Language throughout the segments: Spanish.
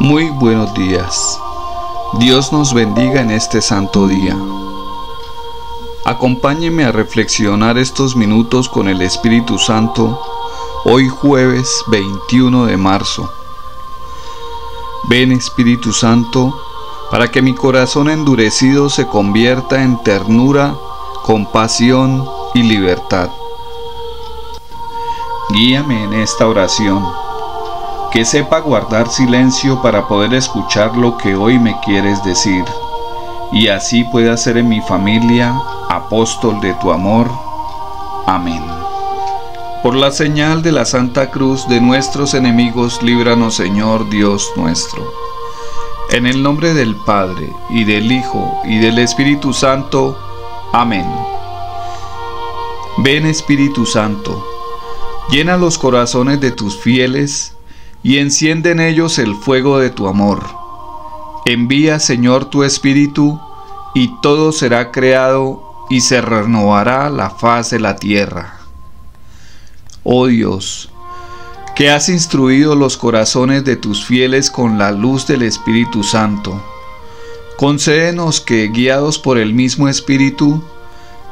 Muy buenos días. Dios nos bendiga en este santo día. Acompáñeme a reflexionar estos minutos con el Espíritu Santo hoy jueves 21 de marzo. Ven Espíritu Santo para que mi corazón endurecido se convierta en ternura, compasión y libertad. Guíame en esta oración que sepa guardar silencio para poder escuchar lo que hoy me quieres decir, y así pueda ser en mi familia apóstol de tu amor. Amén. Por la señal de la Santa Cruz de nuestros enemigos, líbranos Señor Dios nuestro. En el nombre del Padre, y del Hijo, y del Espíritu Santo. Amén. Ven Espíritu Santo, llena los corazones de tus fieles, y enciende en ellos el fuego de tu amor. Envía, Señor, tu Espíritu, y todo será creado y se renovará la faz de la tierra. Oh Dios, que has instruido los corazones de tus fieles con la luz del Espíritu Santo, concédenos que, guiados por el mismo Espíritu,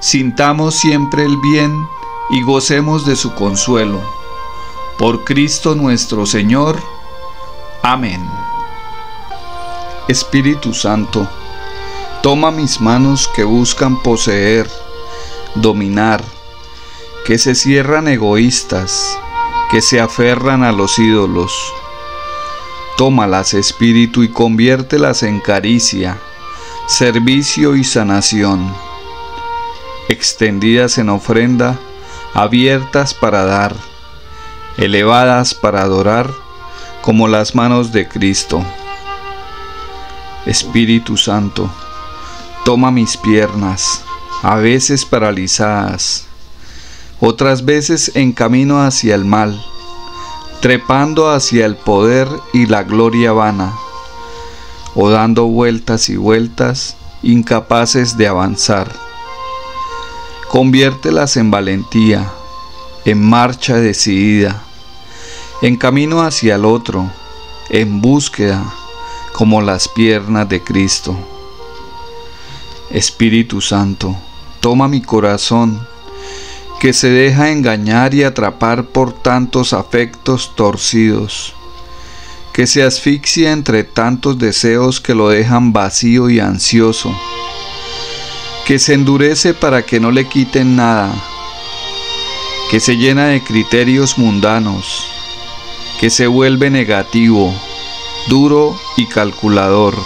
sintamos siempre el bien y gocemos de su consuelo por Cristo nuestro Señor. Amén. Espíritu Santo, toma mis manos que buscan poseer, dominar, que se cierran egoístas, que se aferran a los ídolos. Tómalas, Espíritu, y conviértelas en caricia, servicio y sanación, extendidas en ofrenda, abiertas para dar elevadas para adorar como las manos de Cristo. Espíritu Santo, toma mis piernas, a veces paralizadas, otras veces en camino hacia el mal, trepando hacia el poder y la gloria vana, o dando vueltas y vueltas, incapaces de avanzar. Conviértelas en valentía, en marcha decidida, en camino hacia el otro, en búsqueda, como las piernas de Cristo. Espíritu Santo, toma mi corazón, que se deja engañar y atrapar por tantos afectos torcidos, que se asfixia entre tantos deseos que lo dejan vacío y ansioso, que se endurece para que no le quiten nada, que se llena de criterios mundanos, que se vuelve negativo, duro y calculador.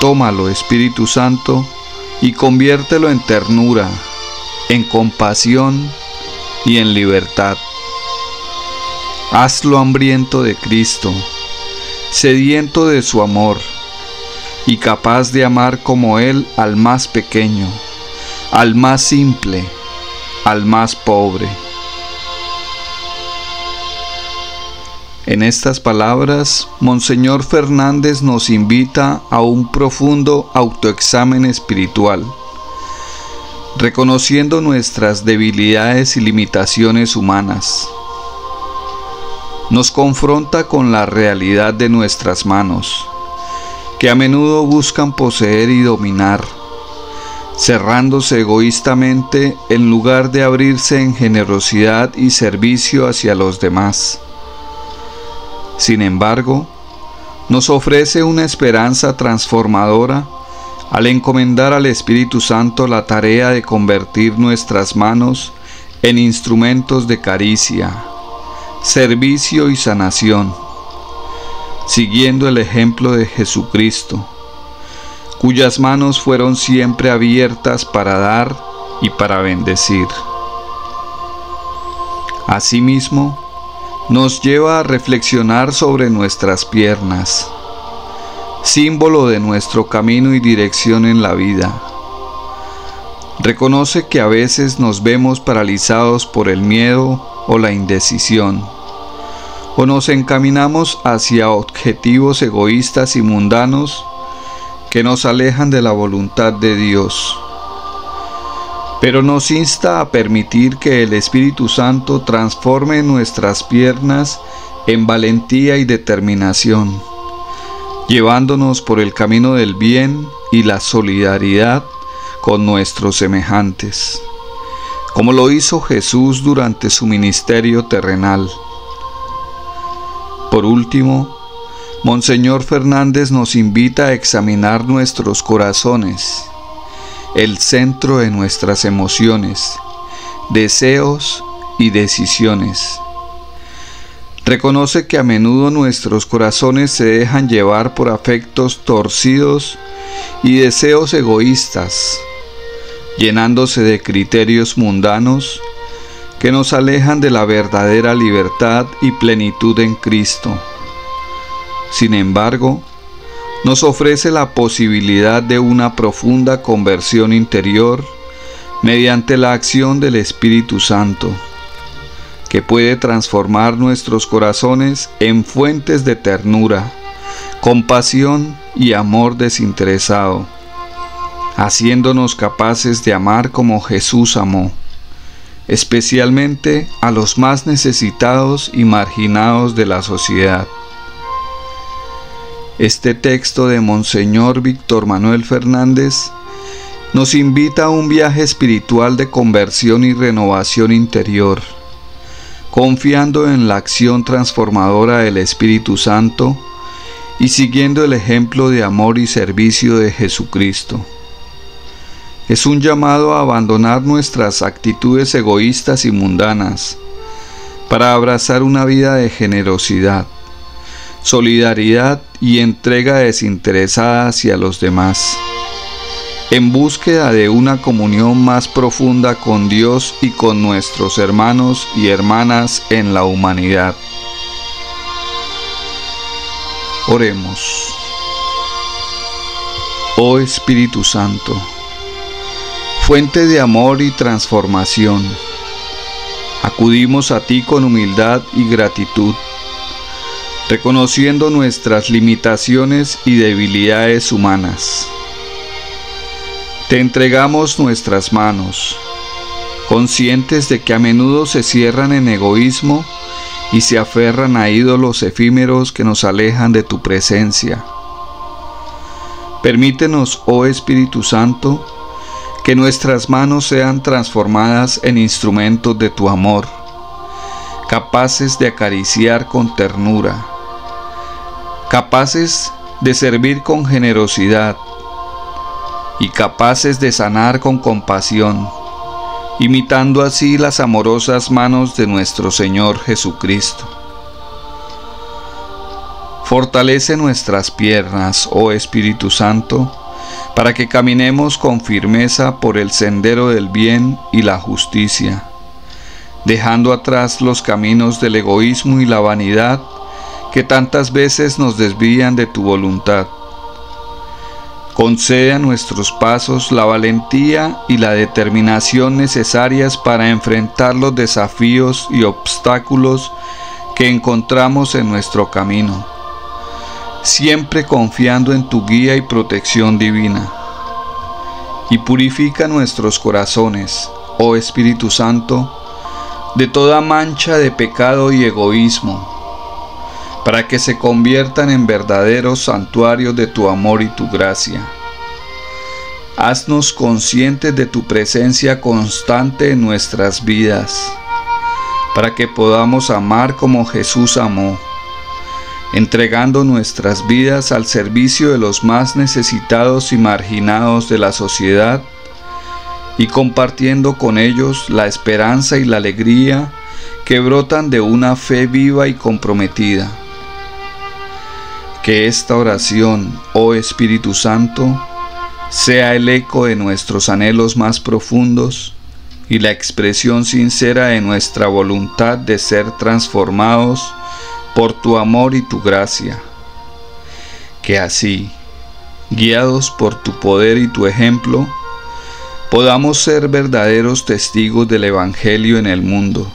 Tómalo, Espíritu Santo, y conviértelo en ternura, en compasión y en libertad. Hazlo hambriento de Cristo, sediento de su amor, y capaz de amar como Él al más pequeño, al más simple, al más pobre. En estas palabras, Monseñor Fernández nos invita a un profundo autoexamen espiritual, reconociendo nuestras debilidades y limitaciones humanas. Nos confronta con la realidad de nuestras manos, que a menudo buscan poseer y dominar cerrándose egoístamente en lugar de abrirse en generosidad y servicio hacia los demás. Sin embargo, nos ofrece una esperanza transformadora al encomendar al Espíritu Santo la tarea de convertir nuestras manos en instrumentos de caricia, servicio y sanación, siguiendo el ejemplo de Jesucristo cuyas manos fueron siempre abiertas para dar y para bendecir. Asimismo, nos lleva a reflexionar sobre nuestras piernas, símbolo de nuestro camino y dirección en la vida. Reconoce que a veces nos vemos paralizados por el miedo o la indecisión, o nos encaminamos hacia objetivos egoístas y mundanos que nos alejan de la voluntad de Dios. Pero nos insta a permitir que el Espíritu Santo transforme nuestras piernas en valentía y determinación, llevándonos por el camino del bien y la solidaridad con nuestros semejantes, como lo hizo Jesús durante su ministerio terrenal. Por último, Monseñor Fernández nos invita a examinar nuestros corazones, el centro de nuestras emociones, deseos y decisiones. Reconoce que a menudo nuestros corazones se dejan llevar por afectos torcidos y deseos egoístas, llenándose de criterios mundanos que nos alejan de la verdadera libertad y plenitud en Cristo. Sin embargo, nos ofrece la posibilidad de una profunda conversión interior mediante la acción del Espíritu Santo, que puede transformar nuestros corazones en fuentes de ternura, compasión y amor desinteresado, haciéndonos capaces de amar como Jesús amó, especialmente a los más necesitados y marginados de la sociedad. Este texto de Monseñor Víctor Manuel Fernández nos invita a un viaje espiritual de conversión y renovación interior, confiando en la acción transformadora del Espíritu Santo y siguiendo el ejemplo de amor y servicio de Jesucristo. Es un llamado a abandonar nuestras actitudes egoístas y mundanas para abrazar una vida de generosidad solidaridad y entrega desinteresada hacia los demás, en búsqueda de una comunión más profunda con Dios y con nuestros hermanos y hermanas en la humanidad. Oremos. Oh Espíritu Santo, fuente de amor y transformación, acudimos a ti con humildad y gratitud reconociendo nuestras limitaciones y debilidades humanas. Te entregamos nuestras manos, conscientes de que a menudo se cierran en egoísmo y se aferran a ídolos efímeros que nos alejan de tu presencia. Permítenos, oh Espíritu Santo, que nuestras manos sean transformadas en instrumentos de tu amor, capaces de acariciar con ternura, capaces de servir con generosidad y capaces de sanar con compasión, imitando así las amorosas manos de nuestro Señor Jesucristo. Fortalece nuestras piernas, oh Espíritu Santo, para que caminemos con firmeza por el sendero del bien y la justicia, dejando atrás los caminos del egoísmo y la vanidad, que tantas veces nos desvían de tu voluntad. Concede a nuestros pasos la valentía y la determinación necesarias para enfrentar los desafíos y obstáculos que encontramos en nuestro camino, siempre confiando en tu guía y protección divina. Y purifica nuestros corazones, oh Espíritu Santo, de toda mancha de pecado y egoísmo para que se conviertan en verdaderos santuarios de tu amor y tu gracia. Haznos conscientes de tu presencia constante en nuestras vidas, para que podamos amar como Jesús amó, entregando nuestras vidas al servicio de los más necesitados y marginados de la sociedad y compartiendo con ellos la esperanza y la alegría que brotan de una fe viva y comprometida. Que esta oración, oh Espíritu Santo, sea el eco de nuestros anhelos más profundos y la expresión sincera de nuestra voluntad de ser transformados por tu amor y tu gracia. Que así, guiados por tu poder y tu ejemplo, podamos ser verdaderos testigos del Evangelio en el mundo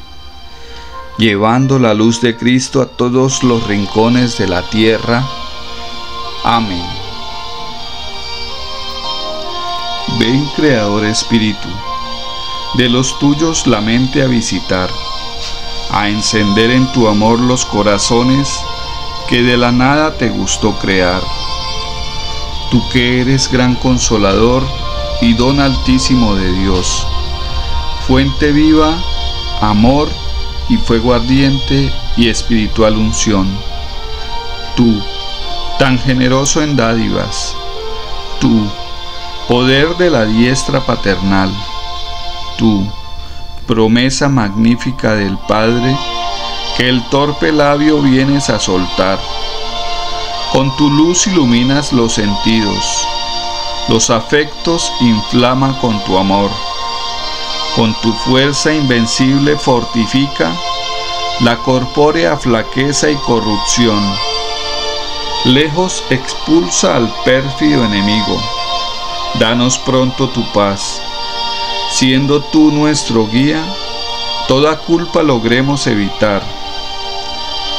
llevando la luz de Cristo a todos los rincones de la tierra. Amén. Ven Creador Espíritu, de los tuyos la mente a visitar, a encender en tu amor los corazones que de la nada te gustó crear. Tú que eres gran consolador y don altísimo de Dios, fuente viva, amor y fuego ardiente y espiritual unción. Tú, tan generoso en dádivas, tú, poder de la diestra paternal, tú, promesa magnífica del Padre, que el torpe labio vienes a soltar. Con tu luz iluminas los sentidos, los afectos inflama con tu amor. Con tu fuerza invencible fortifica la corpórea flaqueza y corrupción. Lejos expulsa al pérfido enemigo. Danos pronto tu paz Siendo tú nuestro guía, toda culpa logremos evitar.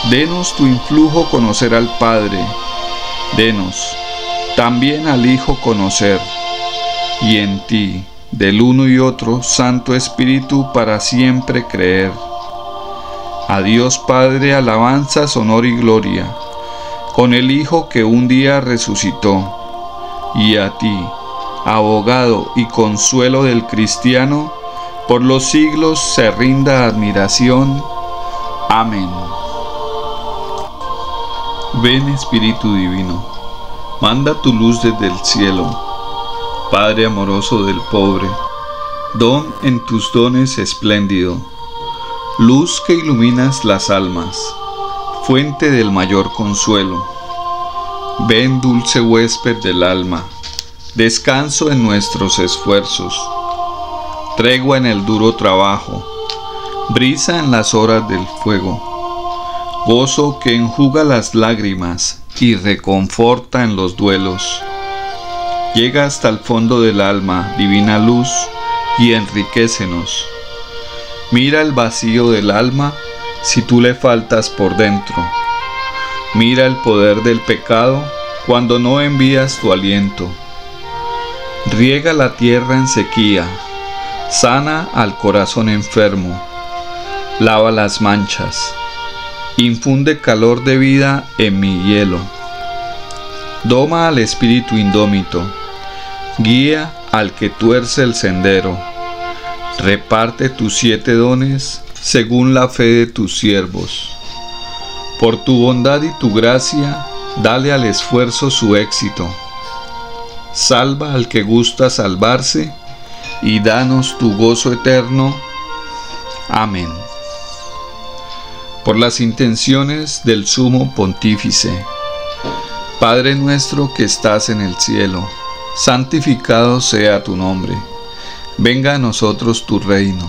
Denos tu influjo conocer al Padre, denos también al Hijo conocer, y en ti, del uno y otro, Santo Espíritu, para siempre creer. A Dios Padre alabanzas, honor y gloria, con el Hijo que un día resucitó, y a ti, abogado y consuelo del cristiano, por los siglos se rinda admiración. Amén. Ven Espíritu Divino, manda tu luz desde el cielo, Padre amoroso del pobre, don en tus dones espléndido, luz que iluminas las almas, fuente del mayor consuelo. Ven dulce huésped del alma, descanso en nuestros esfuerzos, tregua en el duro trabajo, brisa en las horas del fuego, gozo que enjuga las lágrimas y reconforta en los duelos. Llega hasta el fondo del alma, divina luz, y enriquecenos. Mira el vacío del alma si tú le faltas por dentro. Mira el poder del pecado cuando no envías tu aliento. Riega la tierra en sequía, sana al corazón enfermo, lava las manchas, infunde calor de vida en mi hielo. Doma al espíritu indómito, guía al que tuerce el sendero. Reparte tus siete dones según la fe de tus siervos. Por tu bondad y tu gracia, dale al esfuerzo su éxito salva al que gusta salvarse, y danos tu gozo eterno. Amén. Por las intenciones del sumo pontífice, Padre nuestro que estás en el cielo, santificado sea tu nombre, venga a nosotros tu reino,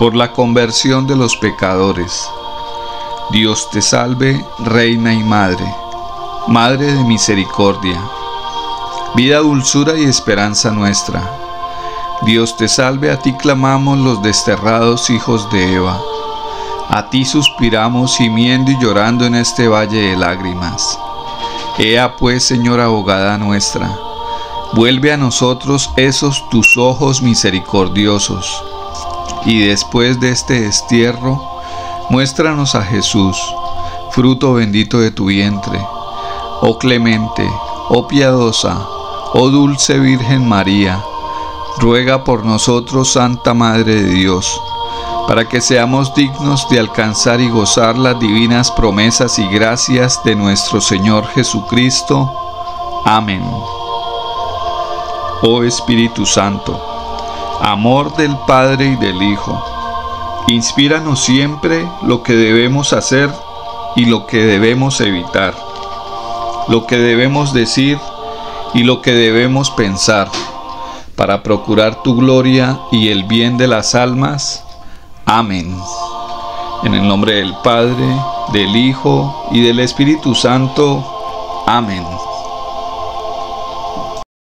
Por la conversión de los pecadores. Dios te salve, Reina y Madre, Madre de Misericordia vida, dulzura y esperanza nuestra. Dios te salve, a ti clamamos los desterrados hijos de Eva. A ti suspiramos gimiendo y llorando en este valle de lágrimas. Ea pues, Señora abogada nuestra, vuelve a nosotros esos tus ojos misericordiosos, y después de este destierro, muéstranos a Jesús, fruto bendito de tu vientre. Oh clemente, oh piadosa, Oh dulce Virgen María, ruega por nosotros, Santa Madre de Dios, para que seamos dignos de alcanzar y gozar las divinas promesas y gracias de nuestro Señor Jesucristo. Amén. Oh Espíritu Santo, amor del Padre y del Hijo, inspíranos siempre lo que debemos hacer y lo que debemos evitar, lo que debemos decir y lo que debemos pensar, para procurar tu gloria y el bien de las almas Amén. En el nombre del Padre, del Hijo y del Espíritu Santo. Amén.